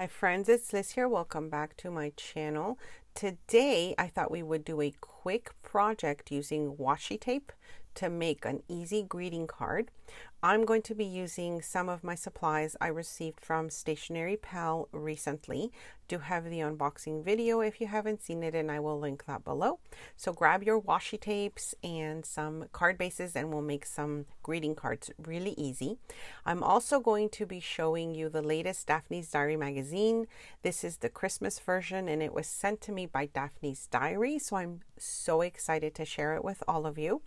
Hi friends, it's Liz here. Welcome back to my channel. Today I thought we would do a quick project using washi tape to make an easy greeting card. I'm going to be using some of my supplies I received from Stationery Pal recently. Do have the unboxing video if you haven't seen it and I will link that below. So grab your washi tapes and some card bases and we'll make some greeting cards really easy. I'm also going to be showing you the latest Daphne's Diary magazine. This is the Christmas version and it was sent to me by Daphne's Diary so I'm so excited to share it with all of you.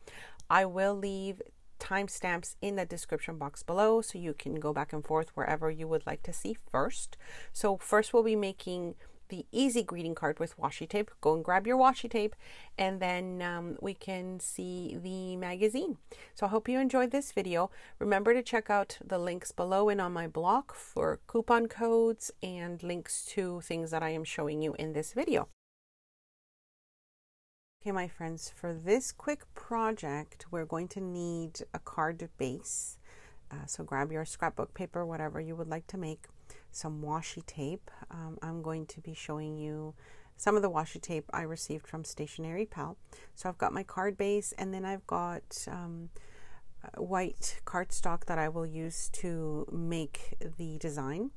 I will leave timestamps in the description box below so you can go back and forth wherever you would like to see first. So first we'll be making the easy greeting card with washi tape. Go and grab your washi tape and then um, we can see the magazine. So I hope you enjoyed this video. Remember to check out the links below and on my blog for coupon codes and links to things that I am showing you in this video. Okay, my friends, for this quick project, we're going to need a card base. Uh, so grab your scrapbook paper, whatever you would like to make, some washi tape. Um, I'm going to be showing you some of the washi tape I received from Stationery Pal. So I've got my card base and then I've got um, white cardstock that I will use to make the design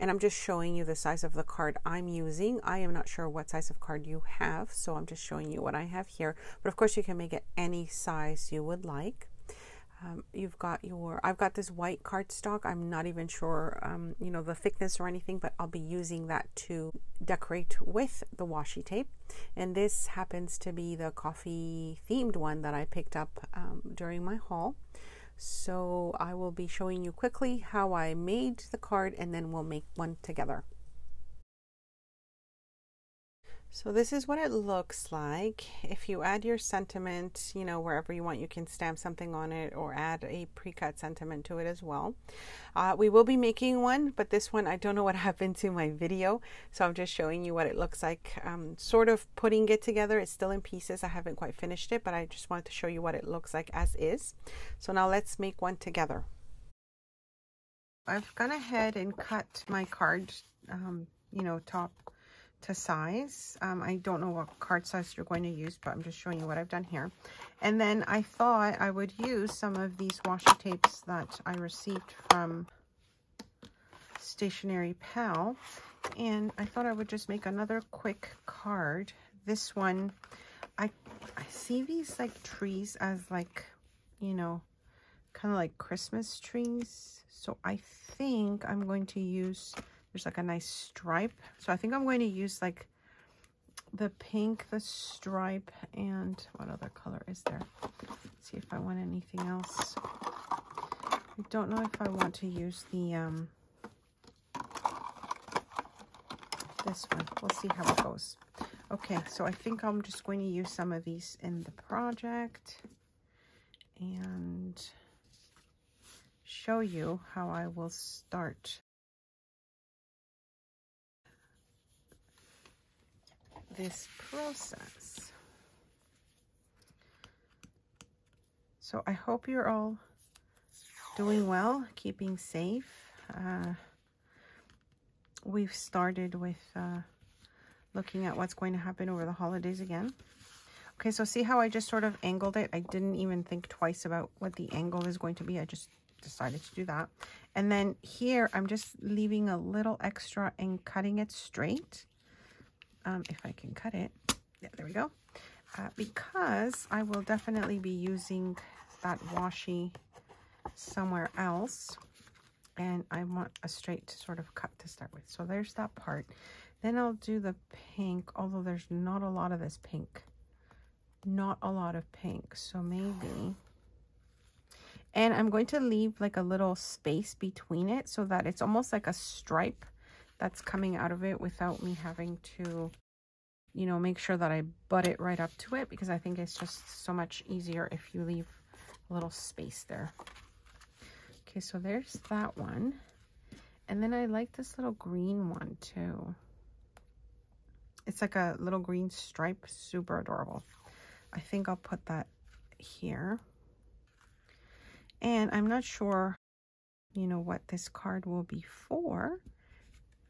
and I'm just showing you the size of the card I'm using. I am not sure what size of card you have, so I'm just showing you what I have here. But of course, you can make it any size you would like. Um, you've got your, I've got this white cardstock. I'm not even sure, um, you know, the thickness or anything, but I'll be using that to decorate with the washi tape. And this happens to be the coffee themed one that I picked up um, during my haul. So I will be showing you quickly how I made the card and then we'll make one together. So this is what it looks like. If you add your sentiment, you know, wherever you want, you can stamp something on it or add a pre-cut sentiment to it as well. Uh, we will be making one, but this one, I don't know what happened to my video. So I'm just showing you what it looks like. Um, sort of putting it together. It's still in pieces. I haven't quite finished it, but I just wanted to show you what it looks like as is. So now let's make one together. I've gone ahead and cut my card, um, you know, top to size. Um, I don't know what card size you're going to use, but I'm just showing you what I've done here. And then I thought I would use some of these washi tapes that I received from Stationery Pal. And I thought I would just make another quick card. This one, I, I see these like trees as like, you know, kind of like Christmas trees. So I think I'm going to use there's like a nice stripe. So I think I'm going to use like the pink, the stripe, and what other color is there? Let's see if I want anything else. I don't know if I want to use the, um, this one. We'll see how it goes. Okay, so I think I'm just going to use some of these in the project and show you how I will start this process. So I hope you're all doing well, keeping safe. Uh, we've started with uh, looking at what's going to happen over the holidays again. Okay, so see how I just sort of angled it? I didn't even think twice about what the angle is going to be. I just decided to do that. And then here, I'm just leaving a little extra and cutting it straight um, if I can cut it. Yeah, there we go. Uh, because I will definitely be using that washi somewhere else. And I want a straight sort of cut to start with. So there's that part. Then I'll do the pink, although there's not a lot of this pink. Not a lot of pink. So maybe... And I'm going to leave like a little space between it so that it's almost like a stripe that's coming out of it without me having to, you know, make sure that I butt it right up to it because I think it's just so much easier if you leave a little space there. Okay, so there's that one. And then I like this little green one too. It's like a little green stripe, super adorable. I think I'll put that here. And I'm not sure, you know, what this card will be for.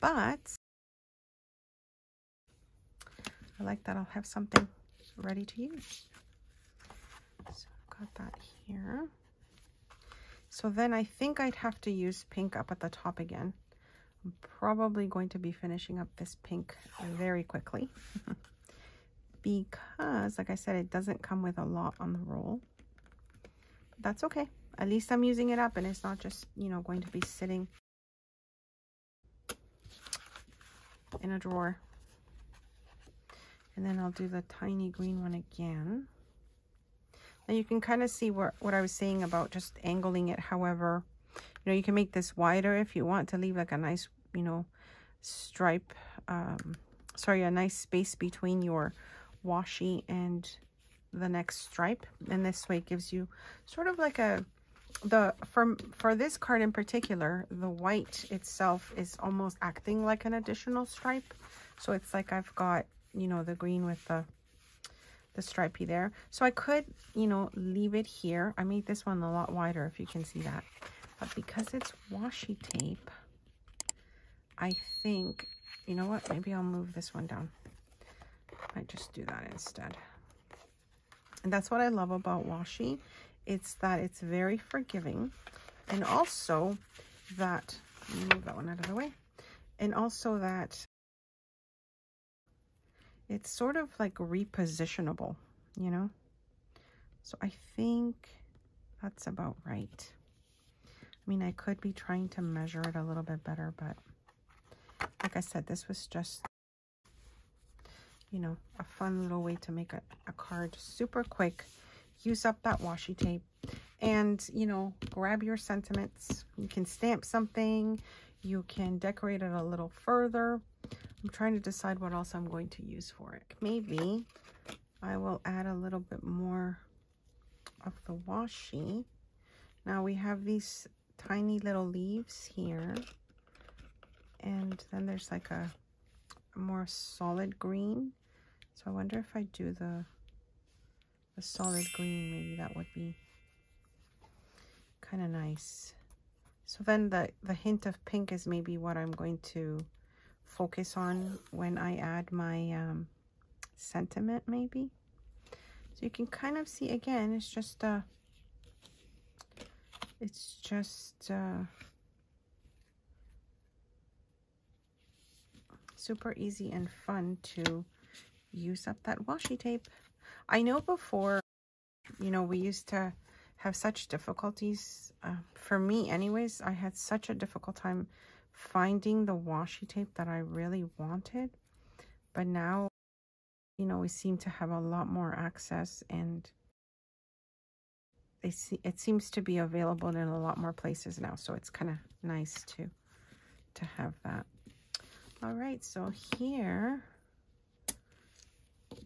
But I like that I'll have something ready to use. So I've got that here. So then I think I'd have to use pink up at the top again. I'm probably going to be finishing up this pink very quickly because, like I said, it doesn't come with a lot on the roll. But that's okay. At least I'm using it up and it's not just, you know, going to be sitting in a drawer. And then I'll do the tiny green one again. Now you can kind of see what, what I was saying about just angling it however you know, you can make this wider if you want to leave like a nice, you know, stripe, um, sorry, a nice space between your washi and the next stripe. And this way gives you sort of like a, the, for, for this card in particular, the white itself is almost acting like an additional stripe. So it's like I've got, you know, the green with the, the stripey there. So I could, you know, leave it here. I made this one a lot wider if you can see that. But because it's washi tape, I think, you know what? Maybe I'll move this one down. I just do that instead. And that's what I love about washi. It's that it's very forgiving. And also that, move that one out of the way. And also that it's sort of like repositionable, you know? So I think that's about right. I mean, I could be trying to measure it a little bit better, but like I said, this was just, you know, a fun little way to make a, a card super quick. Use up that washi tape and, you know, grab your sentiments. You can stamp something. You can decorate it a little further. I'm trying to decide what else I'm going to use for it. Maybe I will add a little bit more of the washi. Now we have these tiny little leaves here. And then there's like a, more solid green. So I wonder if I do the, the solid green, maybe that would be kind of nice. So then the, the hint of pink is maybe what I'm going to focus on when I add my um, sentiment maybe. So you can kind of see, again, it's just a, it's just uh, super easy and fun to use up that washi tape. I know before, you know, we used to have such difficulties. Uh, for me anyways, I had such a difficult time finding the washi tape that I really wanted. But now, you know, we seem to have a lot more access and they see it seems to be available in a lot more places now so it's kind of nice to to have that all right so here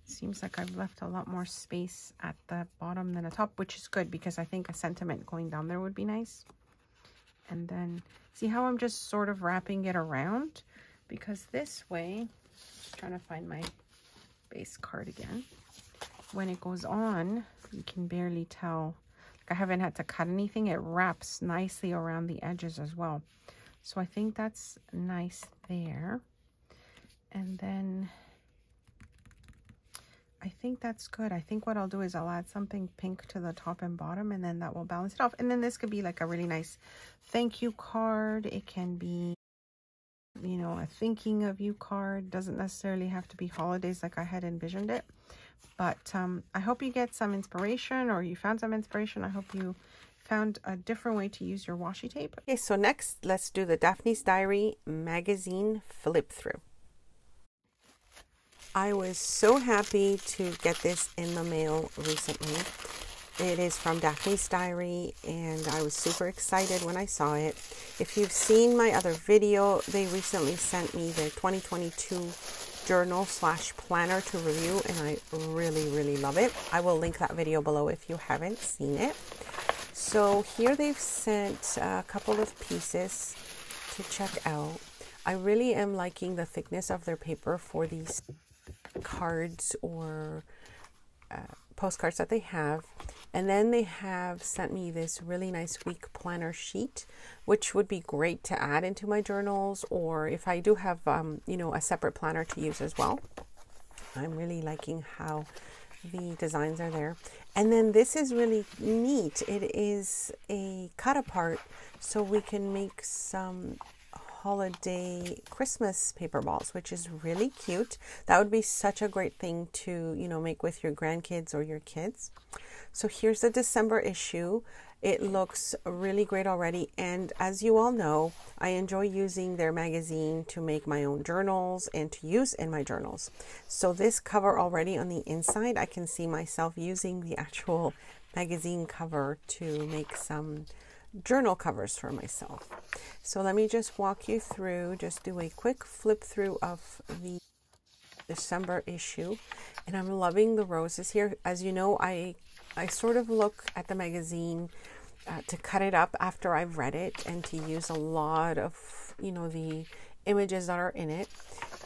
seems like I've left a lot more space at the bottom than the top which is good because I think a sentiment going down there would be nice and then see how I'm just sort of wrapping it around because this way just trying to find my base card again when it goes on you can barely tell Like I haven't had to cut anything. It wraps nicely around the edges as well. So I think that's nice there. And then I think that's good. I think what I'll do is I'll add something pink to the top and bottom and then that will balance it off. And then this could be like a really nice thank you card. It can be, you know, a thinking of you card. Doesn't necessarily have to be holidays like I had envisioned it. But um, I hope you get some inspiration or you found some inspiration. I hope you found a different way to use your washi tape. Okay, so next let's do the Daphne's Diary magazine flip through. I was so happy to get this in the mail recently. It is from Daphne's Diary, and I was super excited when I saw it. If you've seen my other video, they recently sent me their 2022 journal slash planner to review and I really really love it. I will link that video below if you haven't seen it. So here they've sent a couple of pieces to check out. I really am liking the thickness of their paper for these cards or uh, postcards that they have. And then they have sent me this really nice week planner sheet, which would be great to add into my journals or if I do have, um, you know, a separate planner to use as well. I'm really liking how the designs are there. And then this is really neat. It is a cut apart so we can make some holiday Christmas paper balls, which is really cute. That would be such a great thing to, you know, make with your grandkids or your kids. So here's the December issue. It looks really great already. And as you all know, I enjoy using their magazine to make my own journals and to use in my journals. So this cover already on the inside, I can see myself using the actual magazine cover to make some journal covers for myself. So let me just walk you through, just do a quick flip through of the December issue. And I'm loving the roses here. As you know, I I sort of look at the magazine uh, to cut it up after I've read it and to use a lot of, you know, the images that are in it.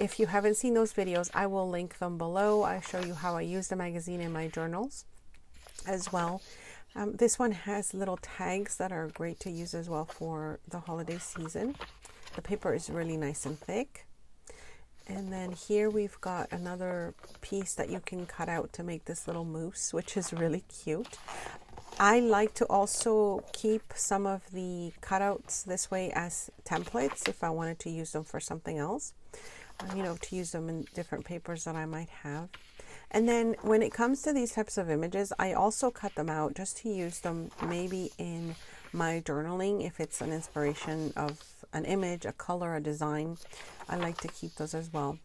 If you haven't seen those videos, I will link them below. I show you how I use the magazine in my journals as well. Um, this one has little tags that are great to use as well for the holiday season. The paper is really nice and thick. And then here we've got another piece that you can cut out to make this little moose, which is really cute. I like to also keep some of the cutouts this way as templates if I wanted to use them for something else. Uh, you know, to use them in different papers that I might have. And then when it comes to these types of images, I also cut them out just to use them maybe in my journaling if it's an inspiration of an image, a color, a design. I like to keep those as well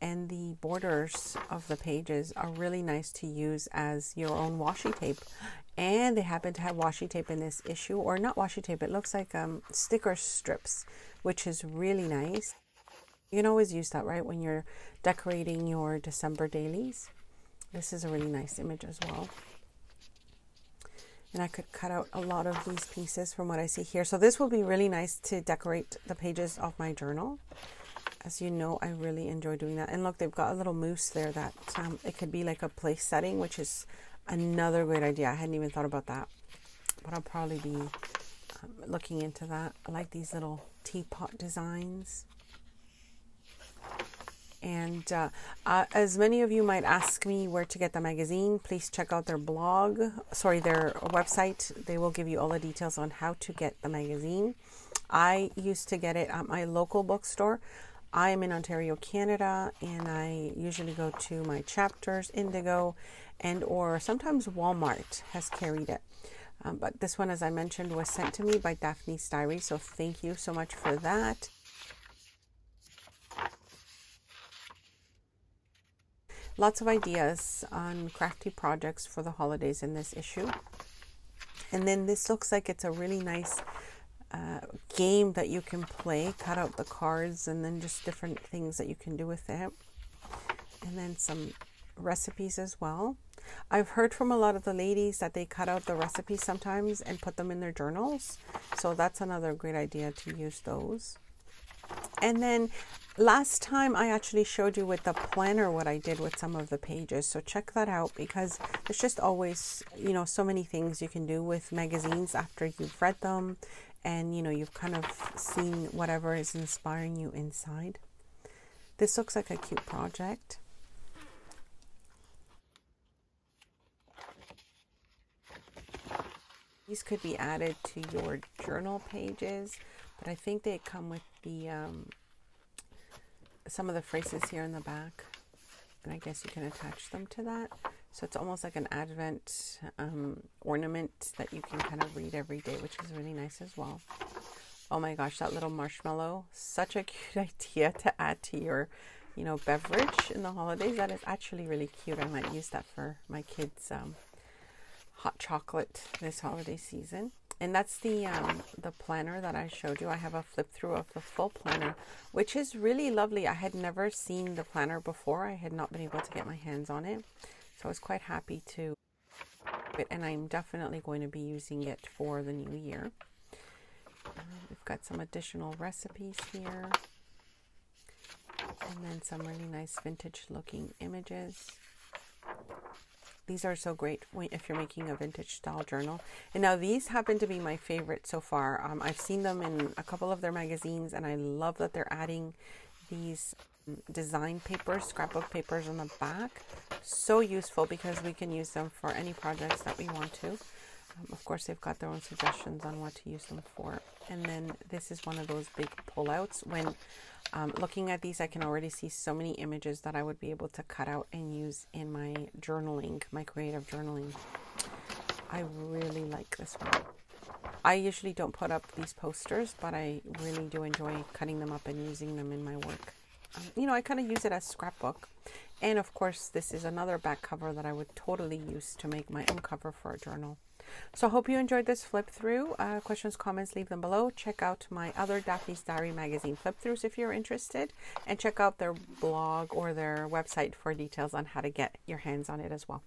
and the borders of the pages are really nice to use as your own washi tape. And they happen to have washi tape in this issue, or not washi tape, it looks like um, sticker strips, which is really nice. You can always use that, right, when you're decorating your December dailies. This is a really nice image as well. And I could cut out a lot of these pieces from what I see here. So this will be really nice to decorate the pages of my journal as you know, I really enjoy doing that. And look, they've got a little moose there that um, it could be like a place setting, which is another great idea. I hadn't even thought about that, but I'll probably be um, looking into that. I like these little teapot designs. And uh, uh, as many of you might ask me where to get the magazine, please check out their blog, sorry, their website. They will give you all the details on how to get the magazine. I used to get it at my local bookstore. I am in Ontario, Canada, and I usually go to my chapters, Indigo, and or sometimes Walmart has carried it. Um, but this one, as I mentioned, was sent to me by Daphne's Diary, so thank you so much for that. Lots of ideas on crafty projects for the holidays in this issue. And then this looks like it's a really nice uh, game that you can play. Cut out the cards and then just different things that you can do with it. And then some recipes as well. I've heard from a lot of the ladies that they cut out the recipes sometimes and put them in their journals. So that's another great idea to use those. And then last time I actually showed you with the planner what I did with some of the pages. So check that out because there's just always, you know, so many things you can do with magazines after you've read them and you know you've kind of seen whatever is inspiring you inside. This looks like a cute project. These could be added to your journal pages, but I think they come with the um, some of the phrases here in the back, and I guess you can attach them to that. So it's almost like an Advent um, ornament that you can kind of read every day, which is really nice as well. Oh my gosh, that little marshmallow, such a cute idea to add to your, you know, beverage in the holidays. That is actually really cute. I might use that for my kids' um, hot chocolate this holiday season. And that's the um, the planner that I showed you. I have a flip through of the full planner, which is really lovely. I had never seen the planner before. I had not been able to get my hands on it. So I was quite happy to and I'm definitely going to be using it for the new year. Uh, we've got some additional recipes here. And then some really nice vintage looking images. These are so great if you're making a vintage style journal. And now these happen to be my favorite so far. Um, I've seen them in a couple of their magazines, and I love that they're adding these design papers, scrapbook papers on the back. So useful because we can use them for any projects that we want to. Um, of course, they've got their own suggestions on what to use them for. And then this is one of those big pullouts. When um, looking at these, I can already see so many images that I would be able to cut out and use in my journaling, my creative journaling. I really like this one. I usually don't put up these posters, but I really do enjoy cutting them up and using them in my work. Um, you know, I kind of use it as scrapbook. And of course, this is another back cover that I would totally use to make my own cover for a journal. So I hope you enjoyed this flip through. Uh, questions, comments, leave them below. Check out my other Daphne's Diary magazine flip throughs if you're interested. And check out their blog or their website for details on how to get your hands on it as well.